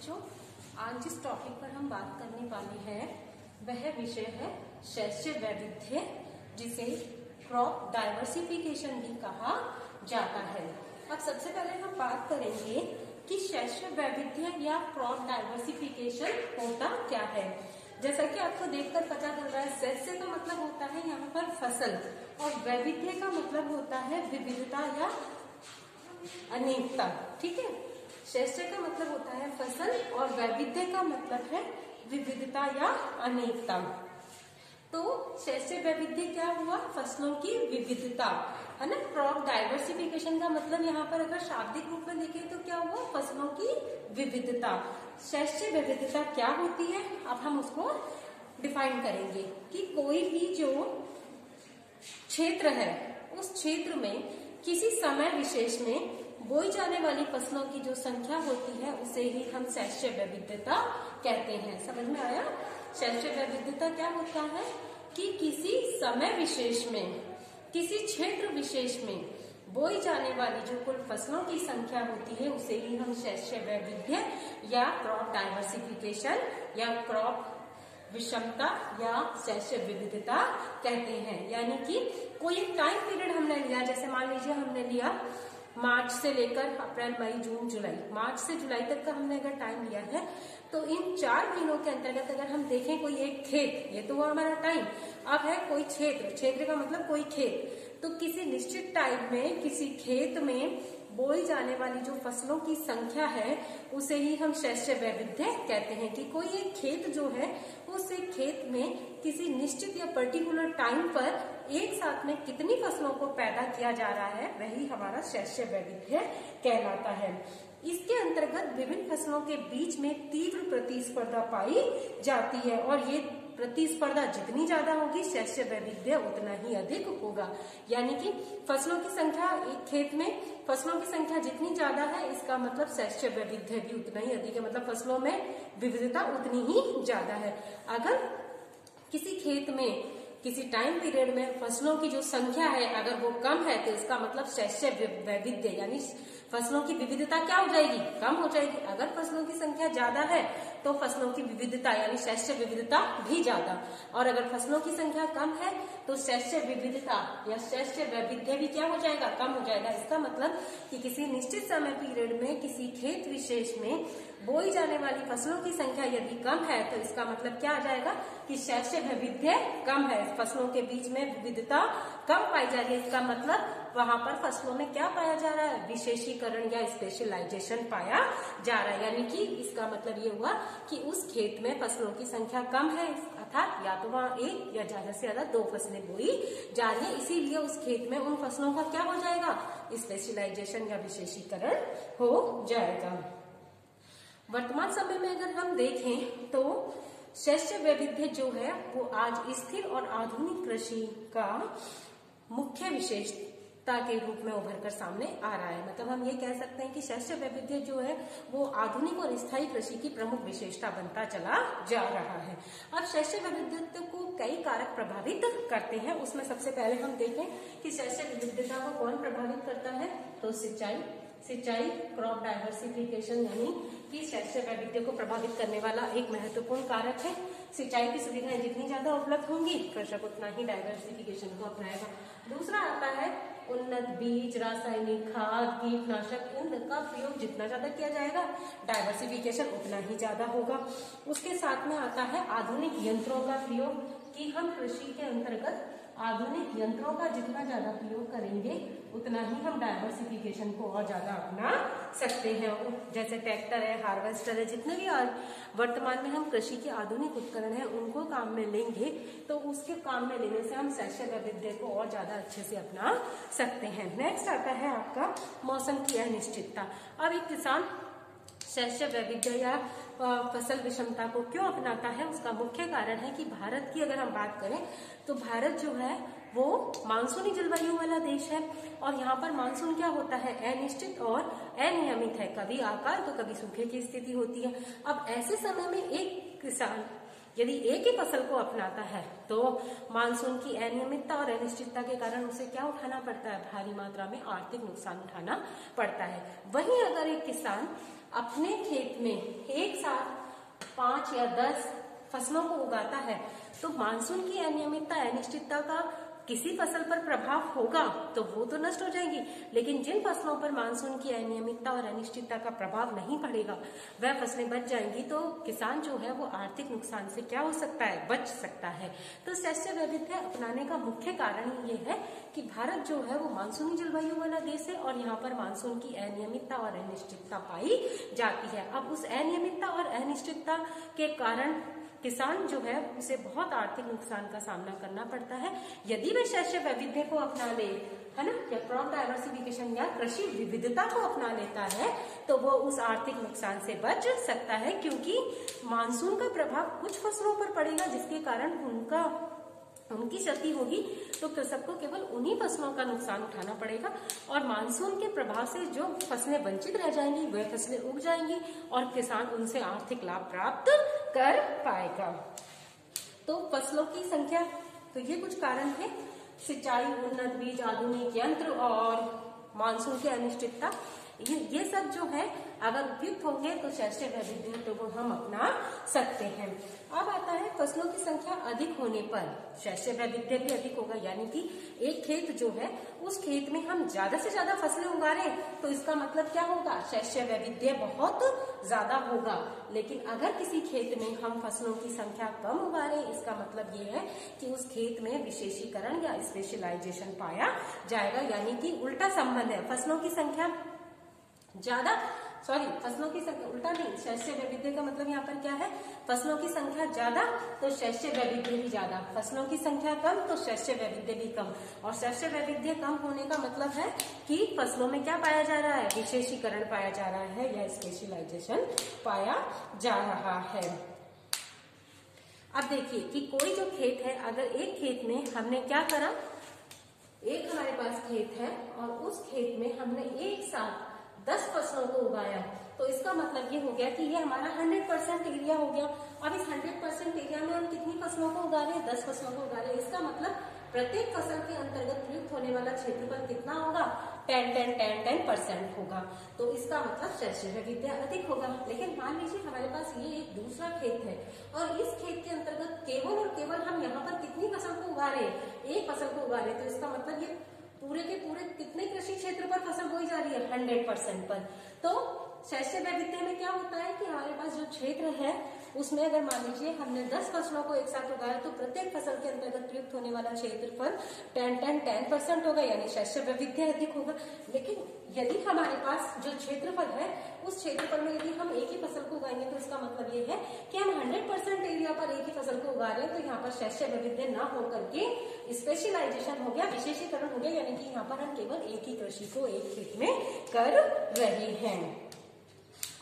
बच्चों, आज जिस टॉपिक पर हम बात करने वाले हैं, वह विषय है शैष्य वैविध्य, जिसे क्रॉप डाइवर्सिफिकेशन भी कहा जाता है। अब सबसे पहले हम बात करेंगे कि शैष्य वैविध्य या क्रॉप डाइवर्सिफिकेशन होता क्या है। जैसा कि आपको देखकर पता चल रहा है, शैष्य का मतलब होता है यहाँ पर फ़सल और वैविध्य का मतलब होता है विविधता या अनेकता, ठीक है? शैष्य का मतलब होता है फ़सल और वैविध्य का मतलब है विविधता या अनेकता। तो शैष्य वैविध्य क्या हुआ? फ़सलों की विविधता, है ना? क्रॉप डाइवर्सिफिकेशन का मतलब यहाँ पर अगर शाब्दिक रूप में देखें तो क्या हुआ? फ़सलों की विविधता। शैष्य विविधता क्या होती है? अब हम उसको डिफाइन करेंगे कि कोई भी जो क्षेत्र है, उस क्षेत्र में किसी समय विशेष में बोई जाने वाली फ़सलों की जो संख्या होती है, उसे ही हम शैष्य वैविध्यता कहते हैं। समझ में आया? शैष्य वैविध्यता क्या होता है? कि किसी समय विशेष में, किसी क्षेत्र विशेष में बोई जाने वाली जो कुल फ़सलों की संख्या होती है, उसे ही हम शैष्य वैविध्य या क्रॉप डाइवर्सिफिकेशन या क्रॉप विषमता या शैष्य विविधता कहते हैं। यानी कि कोई टाइम पीरियड हमने लिया, जैसे मान लीजिए हमने लिया मार्च से लेकर अप्रैल, मई, जून, जुलाई। मार्च से जुलाई तक का हमने अगर टाइम लिया है तो इन चार महीनों के अंतर्गत अगर हम देखें कोई एक खेत, ये तो हुआ हमारा टाइम अब है कोई क्षेत्र। क्षेत्र का मतलब कोई खेत। तो किसी निश्चित टाइम में, किसी खेत में बोई जाने वाली जो फ़सलों की संख्या है, उसे ही हम शैष्य वैविध्य कहते हैं कि कोई एक खेत जो है, उस एक खेत में किसी निश्चित या पर्टिकुलर टाइम पर एक साथ में कितनी फ़सलों को पैदा किया जा रहा है, वही हमारा शैष्य वैविध्य कहलाता है। इसके अंतर्गत विभिन्न फ़सलों के बीच में तीव्र प्रतिस्पर्धा पाई जाती है और ये प्रतिस्पर्धा जितनी ज़्यादा होगी शैष्य वैविध्य उतना ही अधिक होगा। यानी कि फ़सलों की संख्या, एक खेत में फ़सलों की संख्या जितनी ज़्यादा है, इसका मतलब शैष्य वैविध्य भी उतना ही अधिक है। मतलब फ़सलों में विविधता उतनी ही ज़्यादा है। अगर किसी खेत में, किसी टाइम पीरियड में फ़सलों की जो संख्या है, अगर वो कम है तो इसका मतलब शैष्य वैविध्य, यानी फ़सलों की विविधता क्या हो जाएगी? कम हो जाएगी। अगर फ़सलों की संख्या ज़्यादा है तो फ़सलों की विविधता यानी शैष्य विविधता भी ज़्यादा। और अगर फ़सलों की संख्या कम है तो शैष्य विविधता या शैष्य वैविध्य भी क्या हो जाएगा? कम हो जाएगा। इसका मतलब कि किसी निश्चित समय पीरियड में, किसी खेत विशेष में बोई जाने वाली फ़सलों की संख्या यदि कम है तो इसका मतलब क्या आ जाएगा? कि शैष्य वैविध्य कम है। फ़सलों के बीच में विविधता कम पाई जा रही है। इसका मतलब वहाँ पर फ़सलों में क्या पाया जा रहा है? विशेषीकरण या स्पेशलाइजेशन पाया जा रहा है। यानी कि इसका मतलब ये हुआ कि उस खेत में फ़सलों की संख्या कम है। अर्थात या तो वहाँ एक या ज़्यादा से ज़्यादा दो फ़सलें बोई जा रही है। इसीलिए उस खेत में उन फ़सलों का क्या हो जाएगा? स्पेशलाइजेशन या विशेषीकरण हो जाएगा। वर्तमान समय में अगर हम देखें तो शैष्य वैविध्य जो है, वो आज स्थिर और आधुनिक कृषि का मुख्य विशेषता के रूप में उभर कर सामने आ रहा है। मतलब हम ये कह सकते हैं कि शैष्य वैविध्य जो है, वो आधुनिक और स्थायी कृषि की प्रमुख विशेषता बनता चला जा रहा है। अब शैष्य वैविध्य को कई कारक प्रभावित करते हैं। उसमें सबसे पहले हम देखें कि शैष्य विविधता को कौन प्रभावित करता है? तो सिंचाई सिंचाई क्रॉप डाइवर्सिफिकेशन यानी कि शैष्य वैविध्य को प्रभावित करने वाला एक महत्वपूर्ण कारक है। सिंचाई की सुविधाएँ जितनी ज़्यादा उपलब्ध होंगी, कृषक उतना ही डाइवर्सिफिकेशन को अपनाएगा। दूसरा आता है उन्नत बीज, रासायनिक खाद, कीटनाशक इनका प्रयोग जितना ज़्यादा किया जाएगा डायवर्सिफिकेशन उतना ही ज़्यादा होगा। उसके साथ में आता है आधुनिक यंत्रों का प्रयोग कि हम कृषि के अंतर्गत आधुनिक यंत्रों का जितना ज़्यादा प्रयोग करेंगे, उतना ही हम डाइवर्सिफिकेशन को और ज़्यादा अपना सकते हैं। जैसे ट्रैक्टर है हार्वेस्टर है, जितने भी वर्तमान में हम कृषि के आधुनिक उपकरण है, उनको काम में लेंगे तो उसके काम में लेने से हम शैष्य वैविध्य को और ज़्यादा अच्छे से अपना सकते हैं। नेक्स्ट आता है आपका मौसम की अनिश्चितता। अब एक किसान शैष्य वैविध्य या फ़सल विषमता को क्यों अपनाता है? उसका मुख्य कारण है कि भारत की अगर हम बात करें तो भारत जो है, वो मानसूनी जलवायु वाला देश है। और यहाँ पर मानसून क्या होता है? अनिश्चित और अनियमित है। कभी आकार तो कभी सूखे की स्थिति होती है। अब ऐसे समय में एक किसान यदि एक ही फ़सल को अपनाता है तो मानसून की अनियमितता और अनिश्चितता के कारण उसे क्या उठाना पड़ता है? भारी मात्रा में आर्थिक नुकसान उठाना पड़ता है। वहीं अगर एक किसान अपने खेत में एक साथ पाँच या दस फ़सलों को उगाता है। तो मानसून की अनियमितता अनिश्चितता का किसी फ़सल पर प्रभाव होगा तो वो तो नष्ट हो जाएगी। लेकिन जिन फ़सलों पर मानसून की अनियमितता और अनिश्चितता का प्रभाव नहीं पड़ेगा, वह फ़सलें बच जाएँगी तो किसान जो है वो आर्थिक नुकसान से क्या हो सकता है? बच सकता है। तो शस्य वैविध्य अपनाने का मुख्य कारण ये है कि भारत जो है वो मानसूनी जलवायु वाला देश है और यहाँ पर मानसून की अनियमितता और अनिश्चितता पाई जाती है। अब उस अनियमितता और अनिश्चितता के कारण किसान जो है, उसे बहुत आर्थिक नुकसान का सामना करना पड़ता है। यदि वे शस्य वैविध्य को अपना ले, है ना, या क्रॉप डाइवर्सिफिकेशन या कृषि विविधता को अपना लेता है तो वो उस आर्थिक नुकसान से बच सकता है, क्योंकि मानसून का प्रभाव कुछ फ़सलों पर पड़ेगा, जिसके कारण उनका, उनकी क्षति होगी। तो कृषक को केवल उन्हीं फ़सलों का नुकसान उठाना पड़ेगा, और मानसून के प्रभाव से जो फ़सलें वंचित रह जाएँगी वह फ़सलें उग जाएँगी, और किसान उनसे आर्थिक लाभ प्राप्त कर पाएगा। तो फ़सलों की संख्या तो ये कुछ कारण है सिंचाई, उन्नत बीज, आधुनिक यंत्र और मानसून की अनिश्चितता। ये ये सब जो है, अगर उपयुक्त होंगे तो शैष्य वैविध्य को हम अपना सकते हैं। अब आता है फ़सलों की संख्या अधिक होने पर। शैष्य वैविध्य भी अधिक होगा, यानी कि एक खेत जो है, उस खेत में हम ज़्यादा से ज़्यादा फ़सलें उगा रहे तो इसका मतलब क्या होगा? शैष्य वैविध्य बहुत ज़्यादा होगा। लेकिन अगर किसी खेत में हम फ़सलों की संख्या कम उगा रहे इसका मतलब ये है कि उस खेत में विशेषीकरण या स्पेशलाइजेशन पाया जाएगा, यानी कि उल्टा संबंध है। फ़सलों की संख्या ज़्यादा सॉरी फ़सलों की संख्या, उल्टा नहीं शैष्य वैविध्य का मतलब यहाँ पर क्या है? फ़सलों की संख्या ज़्यादा तो शैष्य वैविध्य भी ज़्यादा। फ़सलों की संख्या कम तो शैष्य वैविध्य भी कम। और शैष्य वैविध्य कम होने का मतलब है कि फ़सलों में क्या पाया जा रहा है? विशेषीकरण पाया जा रहा है या स्पेशलाइजेशन पाया जा रहा है। अब देखिए कि कोई जो खेत है, अगर एक खेत में हमने क्या करा? एक हमारे पास खेत है, और उस खेत में हमने एक साथ दस फ़सलों को उगाया। तो इसका मतलब ये हो गया कि ये हमारा हंड्रेड परसेंट एरिया हो गया। अब इस हंड्रेड परसेंट एरिया में हम कितनी फ़सलों को उगा रहे हैं? दस फ़सलों को उगा रहे हैं। इसका मतलब प्रत्येक फ़सल के अंतर्गत प्रयुक्त होने वाला क्षेत्रफल कितना होगा? Ten ten ten ten percent होगा। तो इसका मतलब शस्य वैविध्य अधिक होगा। लेकिन मान लीजिए हमारे पास ये एक दूसरा खेत है और इस खेत के अंतर्गत केवल और केवल हम यहाँ पर कितनी फ़सल को उगा रहे हैं? एक फ़सल को उगा रहे तो इसका मतलब ये पूरे के पूरे कितने कृषि क्षेत्र पर फ़सल बोई जा रही है? हंड्रेड परसेंट पर। तो शैष्य वैविध्य में क्या होता है कि हमारे पास जो क्षेत्र है उसमें अगर मान लीजिए हमने 10 फ़सलों को एक साथ उगाया तो प्रत्येक फ़सल के अंतर्गत प्रयुक्त होने वाला क्षेत्रफल टेन टेन टेन परसेंट होगा, यानी शस्य वैविध्य अधिक होगा। लेकिन यदि हमारे पास जो क्षेत्रफल है, उस क्षेत्रफल में यदि हम एक ही फ़सल को उगाएँगे तो इसका मतलब ये है कि हम 100 परसेंट एरिया पर एक ही फ़सल को उगा रहे हैं तो यहाँ पर शस्य वैविध्य न होकर के स्पेशलाइजेशन हो गया, विशेषीकरण हो गया, यानी कि यहाँ पर हम केवल एक ही कृषि को एक खेत में कर रहे हैं।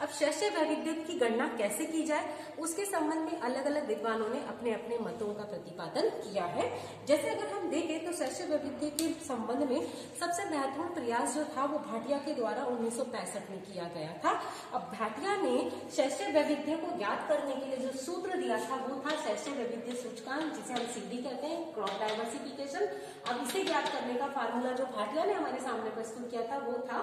अब शस्य वैविध्य की गणना कैसे की जाए, उसके संबंध में अलग अलग विद्वानों ने अपने अपने मतों का प्रतिपादन किया है। जैसे अगर हम देखें तो शस्य वैविध्य के संबंध में सबसे महत्वपूर्ण प्रयास जो था, वो भाटिया के द्वारा उन्नीस सौ पैंसठ में किया गया था। अब भाटिया ने शस्य वैविध्य को ज्ञात करने के लिए जो सूत्र दिया था, वो था शस्य वैविध्य सूचकांक, जिसे हम सीधी कहते हैं, क्रॉप डाइवर्सिफिकेशन। अब इसे ज्ञात करने का फार्मूला जो भाटिया ने हमारे सामने प्रस्तुत किया था, वो था,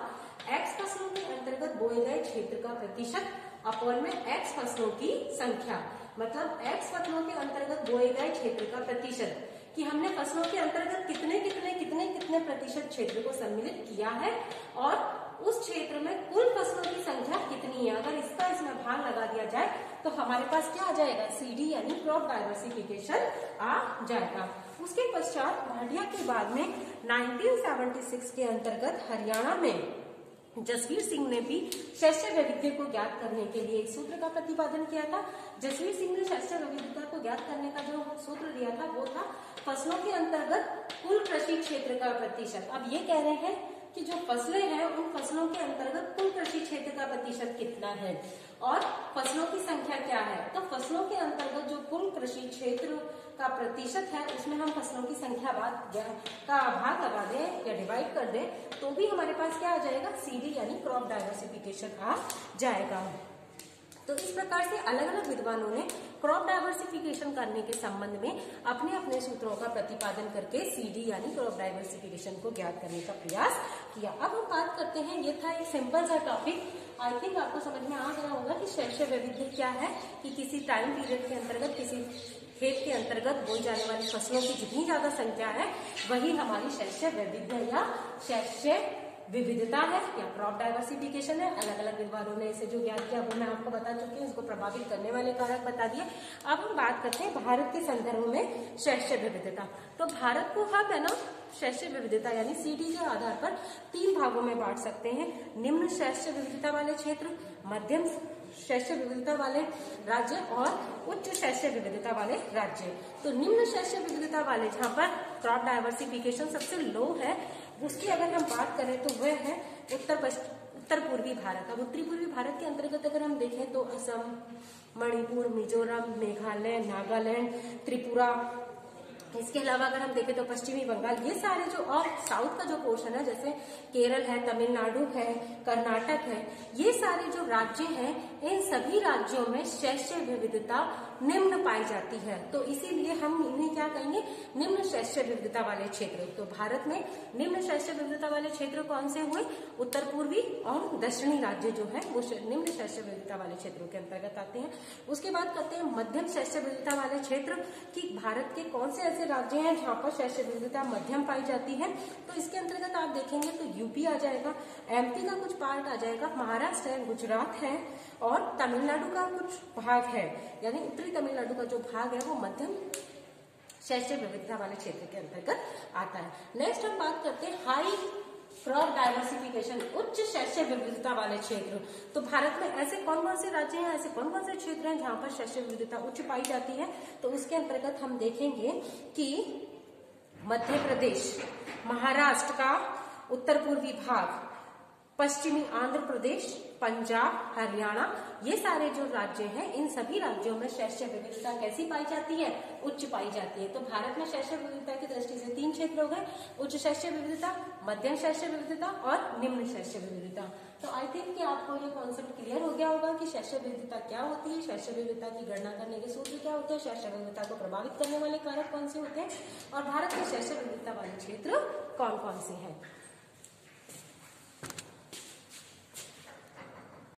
एक्स फ़सलों के अंतर्गत बोए गए क्षेत्र का प्रतिशत अपॉन में एक्स फ़सलों की संख्या। मतलब एक्स फ़सलों के अंतर्गत बोए गए क्षेत्र का प्रतिशत कि हमने फ़सलों के अंतर्गत कितने कितने कितने कितने प्रतिशत क्षेत्र को सम्मिलित किया है और उस क्षेत्र में कुल फ़सलों की संख्या कितनी है? अगर इसका इसमें भाग लगा दिया जाए तो हमारे पास क्या आ जाएगा? सीडी यानी क्रॉप डाइवर्सिफिकेशन आ जाएगा। उसके पश्चात भाटिया के बाद में 1976 के अंतर्गत हरियाणा में जसवीर सिंह ने भी शैष्य वैविध्य को ज्ञात करने के लिए एक सूत्र का प्रतिपादन किया था। जसवीर सिंह ने शैष्य वैविधता को ज्ञात करने का जो सूत्र दिया था, वो था फ़सलों के अंतर्गत कुल कृषि क्षेत्र का प्रतिशत। अब ये कह रहे हैं कि जो फ़सलें हैं, उन फ़सलों के अंतर्गत कुल कृषि क्षेत्र का प्रतिशत कितना है? और फ़सलों की संख्या क्या है? तो फ़सलों के अंतर्गत जो कुल कृषि क्षेत्र का प्रतिशत है, उसमें हम फ़सलों की संख्या बाद का भाग लगा दें या डिवाइड कर दें तो भी हमारे पास क्या आ जाएगा? सीडी यानी क्रॉप डाइवर्सिफिकेशन आ जाएगा। तो इस प्रकार से अलग अलग विद्वानों ने क्रॉप डाइवर्सिफिकेशन करने के संबंध में अपने अपने सूत्रों का प्रतिपादन करके सीडी यानी क्रॉप डाइवर्सिफिकेशन को ज्ञात करने का प्रयास किया। अब हम बात करते हैं, ये था एक सिंपल सा टॉपिक आई थिंक आपको समझ में आ गया होगा कि शैश्य वैविध्य क्या है, कि किसी टाइम पीरियड के अंतर्गत, किसी खेत के अंतर्गत बोई जाने वाली फ़सलों की जितनी ज़्यादा संख्या है, वही हमारी शैश्य वैविध्य या शैश्य विविधता है, या क्रॉप डाइवर्सिफिकेशन है अलग अलग विद्वानों ने इसे जो ज्ञात किया, वो मैं आपको बता चुकी हूँ, इसको प्रभावित करने वाले कारक बता दिए। अब हम बात करते हैं भारत के संदर्भ में शैश्य विविधता। तो भारत को हम, है ना शैश्य विविधता यानी सीडी के आधार पर तीन भागों में बांट सकते हैं। निम्न शैश्य विविधता वाले क्षेत्र, मध्यम शैश्य विविधता वाले राज्य और उच्च शैश्य विविधता वाले राज्य। तो निम्न शैश्य विविधता वाले, जहाँ पर क्रॉप डाइवर्सिफिकेशन सबसे लो है उसकी अगर हम बात करें तो वह है उत्तर उत्तर पूर्वी भारत। अब उत्तरी पूर्वी भारत के अंतर्गत अगर हम देखें तो असम, मणिपुर, मिजोरम, मेघालय, नागालैंड, त्रिपुरा इसके अलावा अगर हम देखें तो पश्चिमी बंगाल, ये सारे जो और साउथ का जो पोर्शन है, जैसे केरल है, तमिलनाडु है, कर्नाटक है, ये सारे जो राज्य हैं, इन सभी राज्यों में शैश्य विविधता निम्न पाई जाती है। तो इसीलिए हम इन्हें क्या कहेंगे? निम्न शैश्य विविधता वाले क्षेत्र। तो भारत में निम्न शैश्य विविधता वाले क्षेत्र कौन से हुए? उत्तर पूर्वी और दक्षिणी राज्य जो है, वो निम्न शैश्य विविधता वाले क्षेत्रों के अंतर्गत आते हैं। उसके बाद कहते हैं मध्यम शैश्य विविधता वाले क्षेत्र की भारत के कौन से ऐसे राज्य हैं, जहाँ पर शैक्षणिकता मध्यम पाई जाती है तो इसके अंतर्गत आप देखेंगे तो यूपी आ जाएगा एमपी का कुछ पार्ट आ जाएगा, महाराष्ट्र है, गुजरात है, और तमिलनाडु का कुछ भाग है, यानी उत्तरी तमिलनाडु का जो भाग है, वो मध्यम शैक्षिक विविधता वाले क्षेत्र के अंतर्गत आता है। नेक्स्ट हम बात करते हैं हाई क्रॉप डाइवर्सिफिकेशन उच्च शैक्ष्य विविधता वाले क्षेत्र। तो भारत में ऐसे कौन कौन से राज्य हैं, ऐसे कौन कौन से क्षेत्र हैं जहाँ पर शस्य विविधता उच्च पाई जाती है? तो उसके अंतर्गत हम देखेंगे कि मध्य प्रदेश, महाराष्ट्र का उत्तर पूर्वी भाग पश्चिमी आंध्र प्रदेश, पंजाब, हरियाणा, ये सारे जो राज्य हैं, इन सभी राज्यों में शैश्य विविधता कैसी पाई जाती है? उच्च पाई जाती है। तो भारत में शैश्य विविधता की दृष्टि से तीन क्षेत्र हो गए। उच्च शैश्य विविधता, मध्यम शैश्य विविधता और निम्न शैश्य विविधता। तो आई थिंक कि आपको ये कॉन्सेप्ट क्लियर हो गया होगा कि शैश्य विविधता क्या होती है शैश्य विविधता की गणना करने के सूत्र क्या होते हैं शैश्य विविधता को प्रभावित करने वाले कारक कौन से होते हैं, और भारत के शैश्य विविधता वाले क्षेत्र कौन कौन से हैं?